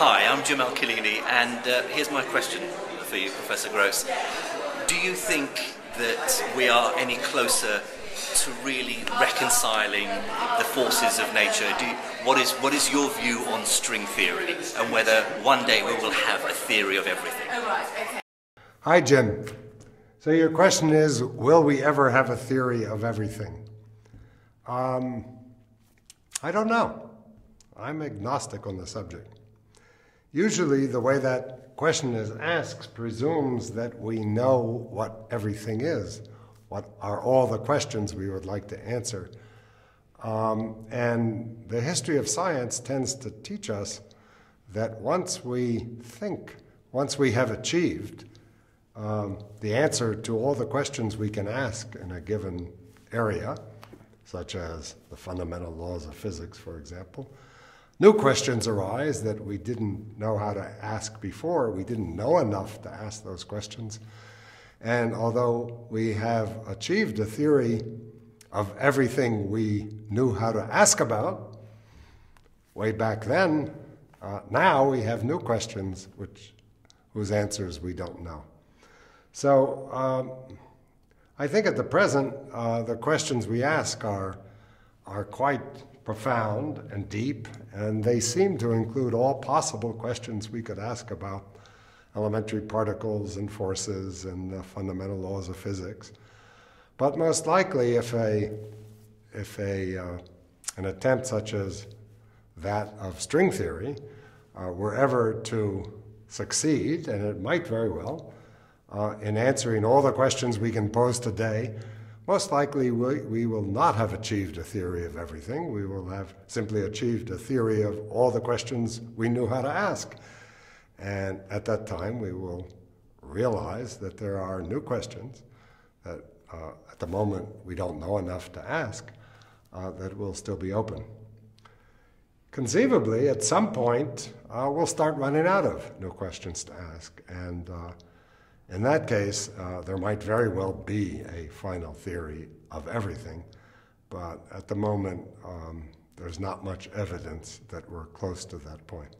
Hi, I'm Jim Al-Khalili, and uh, here's my question for you, Professor Gross. Do you think that we are any closer to really reconciling the forces of nature? You, what, is, what is your view on string theory, and whether one day we will have a theory of everything? Hi, Jim. So your question is, will we ever have a theory of everything? Um, I don't know. I'm agnostic on the subject. Usually, the way that question is asked presumes that we know what everything is, what are all the questions we would like to answer. Um, and the history of science tends to teach us that once we think, once we have achieved um, the answer to all the questions we can ask in a given area, such as the fundamental laws of physics, for example, New questions arise that we didn't know how to ask before. We didn't know enough to ask those questions. And although we have achieved a theory of everything we knew how to ask about way back then, uh, now we have new questions which, whose answers we don't know. So um, I think at the present, uh, the questions we ask are, are quite profound and deep, and they seem to include all possible questions we could ask about elementary particles and forces and the fundamental laws of physics. But most likely, if a, if a, uh, an attempt such as that of string theory uh, were ever to succeed, and it might very well, uh, in answering all the questions we can pose today, most likely, we, we will not have achieved a theory of everything. We will have simply achieved a theory of all the questions we knew how to ask. And at that time, we will realize that there are new questions that uh, at the moment we don't know enough to ask uh, that will still be open. Conceivably, at some point, uh, we'll start running out of new questions to ask. And uh, in that case, uh, there might very well be a final theory of everything, but at the moment, um, there's not much evidence that we're close to that point.